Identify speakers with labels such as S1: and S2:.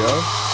S1: Yeah.